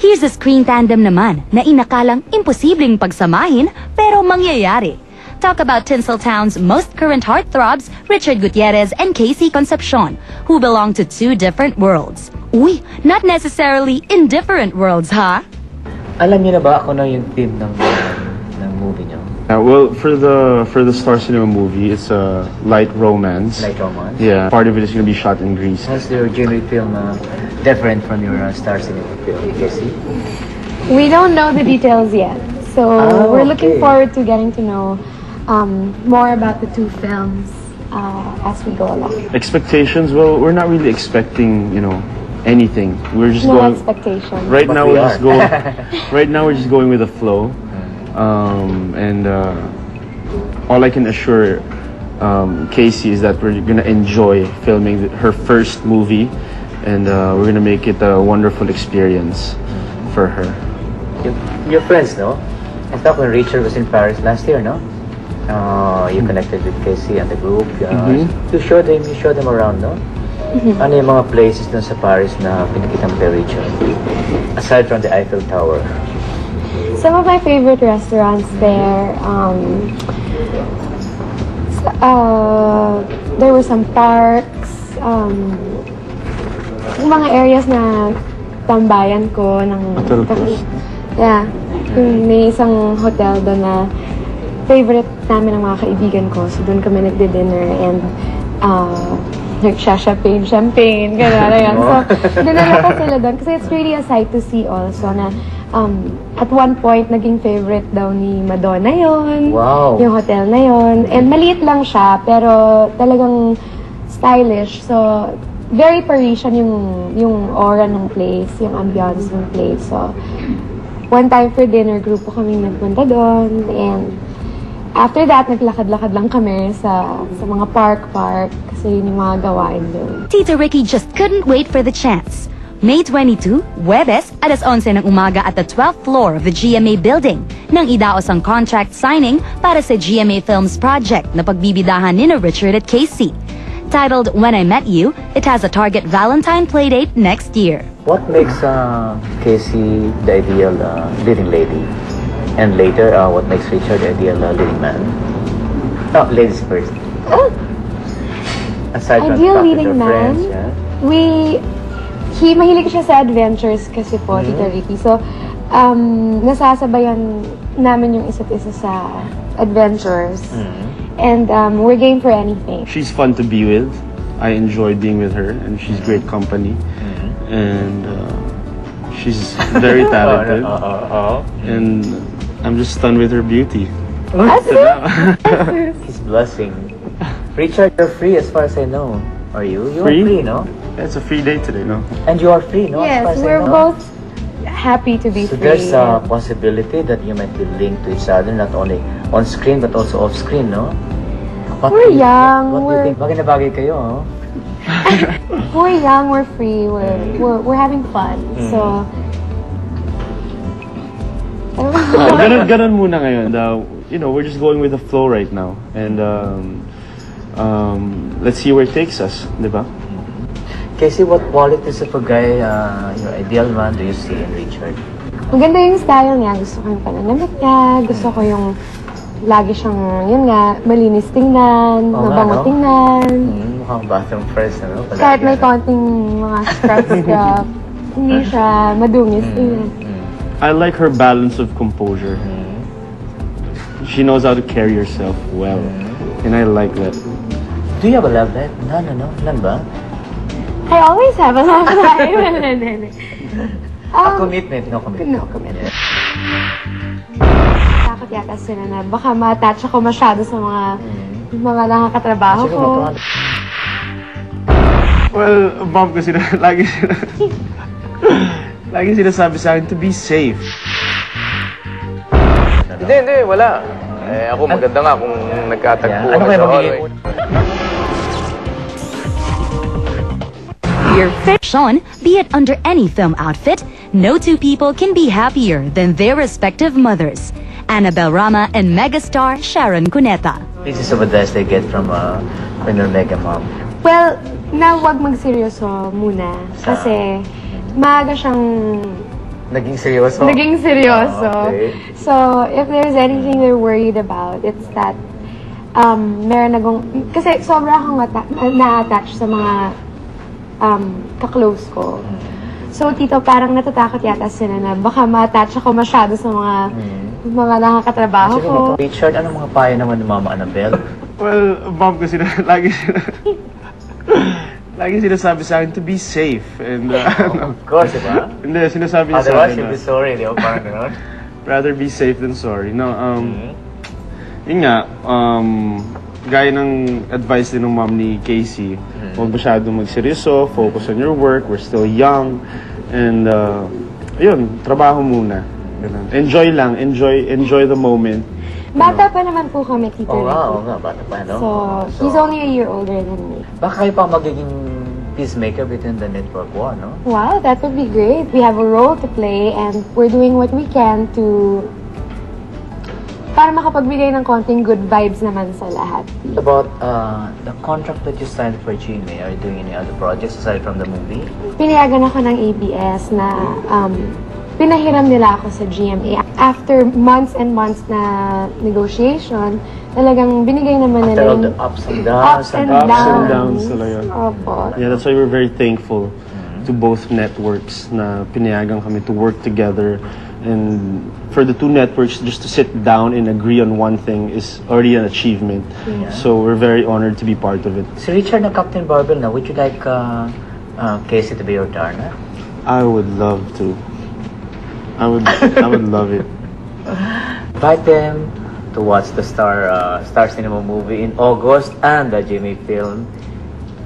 Here's a screen tandem naman na inakalang imposibleng pagsamahin pero mangyayari. Talk about Tinseltown's most current heartthrobs, Richard Gutierrez and Casey Concepcion, who belong to two different worlds. Uy, not necessarily in different worlds, ha? Alam niyo na ba ako na yung team ng, ng movie niyo? Uh, well, for the for the Star Cinema movie, it's a light romance. Light romance? Yeah, part of it is going to be shot in Greece. How's your genre film uh, different from your uh, Star Cinema film, Casey? We don't know the details yet. So Ah, we're looking okay. forward to getting to know um, more about the two films uh, as we go along. Expectations? Well, we're not really expecting, you know, anything. We're just No going. expectations. Right But now, we we're are. just going. right now, we're just going with the flow. Um, and uh, all I can assure um, Casey is that we're gonna enjoy filming her first movie, and uh, we're gonna make it a wonderful experience for her. You, you're friends, no? I thought when Richard was in Paris last year, no? Uh, you connected with Casey and the group. Uh, Mhm. You showed them, you showed them around, no? Ano yung mga places dun sa Paris na pinakita mo kay Richard? Aside from the Eiffel Tower. Some of my favorite restaurants there. Um, uh, there were some parks. Um, yung mga areas na tambayan ko ng Hotel Cruz. Yeah. Yung may isang hotel doon na favorite namin ng mga kaibigan ko. So doon kami nagde-dinner and uh, nagsha-champagne, champagne, gano'n. Ayan. So, dinala ko sila doon kasi it's really a sight to see also na um, at one point, naging favorite daw ni Madonna yon Wow. Yung hotel na yon And maliit lang siya, pero talagang stylish. So, very Parisian yung, yung aura ng place, yung ambiance ng place. So, one time for dinner, grupo kaming nagpunta doon. And after that, naglakad-lakad lang kami sa, sa mga park-park kasi yun yung mga gawain doon. Tito Ricky just couldn't wait for the chance. May 22, Webes, alas 11 ng umaga at the 12th floor of the GMA building nang idaos ang contract signing para sa GMA Films project na pagbibidahan ni na Richard at Casey. Titled When I Met You, it has a target Valentine playdate next year. What makes uh, Casey the ideal uh, leading lady? And later, uh, what makes Richard the ideal uh, leading man? No, ladies first. Aside from Ideal leading your friends, man? yeah? We, he, mahilig siya sa adventures kasi po, Tita Ricky. So, um, nasasabayan namin yung isa't isa sa adventures. And um, we're game for anything. She's fun to be with. I enjoy being with her, and she's great company. And uh, she's very talented. Oh, oh, oh. And I'm just stunned with her beauty. He's blushing. Richard, you're free as far as I know. Are you? You're free, no? It's a free day today, no? And you are free, no? as far yes, as we're know? both happy to be free. So free. there's a possibility that you might be linked to each other, not only on screen but also off screen, no? What We're do you- young, What, what do you we're- think? Bagay na bagay kayo, oh. We're young, we're free, we're, mm. we're, we're having fun. Mm. So, I don't know. Oh, ganun, ganun muna ngayon. Uh, you know, we're just going with the flow right now. And um, um, let's see where it takes us, di ba? Casey, what qualities of a guy, uh, your ideal man, do you see in Richard? Maganda yung style niya. Gusto ko yung pananamit niya. Gusto ko yung lagi siyang, yun nga, malinis tingnan, Oo nga, mabango no? tingnan. Hmm, mukhang bathroom first, ano? Palagi, Kahit may ano? konting mga scrub-scrub, hindi siya madungis tingnan. I like her balance of composure. She knows how to carry herself well. And I like that. Do you have a love life? No, no, no. None ba? I always have a love life. A um, commitment, no commitment. no commitment. Takot yata sila na baka ma-attach ako masyado sa mga mga nakakatrabaho Siguro ko. Well, mom kasi na, lagi sila, lagi sinasabi sa akin to be safe. Hindi, hindi, wala. Eh, ako maganda nga kung nagkatagpo Yeah. Ano kayo sa magiging... hallway. Your fit Sean, be it under any film outfit, no two people can be happier than their respective mothers. Annabelle Rama and megastar Sharon Cuneta. This is of advice they get from uh, when you're mega mom. Well, na wag magseryoso muna. Kasi maaga siyang Naging seryoso? Naging seryoso. Ah, okay. So, if there's anything they're worried about, it's that um, meron nagong... Kasi sobra akong atta- na-attach sa mga um, kaklose ko. So, tito, parang natatakot yata sila na baka ma-attach ako masyado sa mga mga nakakatrabaho Sige, ko. Richard, anong mga payo naman ni Mama Annabelle? Well, mom ko sila, lagi sila, lagi sinasabi sa akin to be safe. And, uh, of course, di ba? hindi, sinasabi niya sa Otherwise, akin you'll na, be sorry, di ba? Parang gano'n. rather be safe than sorry. No, um, Mm-hmm. yun nga, um, gaya ng advice din ng mom ni Casey, huwag masyado magseryoso, focus on your work, we're still young, and, uh, yun, trabaho muna. Ganun. Enjoy lang, enjoy, enjoy the moment. Bata pa naman po kami, Tito Oo nga, Ricky. oo nga, bata pa, no? So, he's only a year older than me. Baka kayo pa magiging peacemaker between the network one, no? Wow, that would be great. We have a role to play and we're doing what we can to para makapagbigay ng konting good vibes naman sa lahat. About uh, the contract that you signed for GMA, are you doing any other projects aside from the movie? Pinayagan ako ng ABS na um, pinahiram nila ako sa GMA. After months and months na negotiation, talagang binigay naman After nila all yung the ups and downs, ups and Ups downs. and downs talaga. Opo. Yeah, that's why we're very thankful to both networks na pinayagan kami to work together. And for the two networks, just to sit down and agree on one thing is already an achievement. So we're very honored to be part of it. Si Richard na Captain Barbell na, would you like uh, uh, Casey to be your Darna? I would love to. I would, I would love it. Invite them to watch the Star uh, Star Cinema movie in August and the GMA film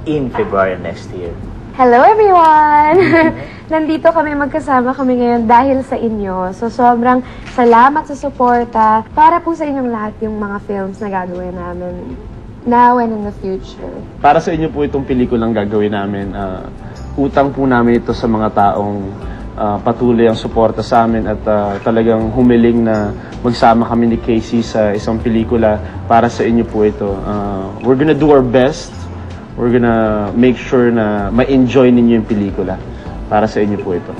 in February next year. Hello everyone! Nandito kami magkasama kami ngayon dahil sa inyo. So sobrang salamat sa suporta para po sa inyong lahat yung mga films na gagawin namin now and in the future. Para sa inyo po itong pelikulang gagawin namin. ah, utang po namin ito sa mga taong ah, patuloy ang suporta sa amin at ah, talagang humiling na magsama kami ni Casey sa isang pelikula para sa inyo po ito. Ah, we're gonna do our best. We're gonna make sure na ma-enjoy ninyo yung pelikula. Para sa inyo po ito.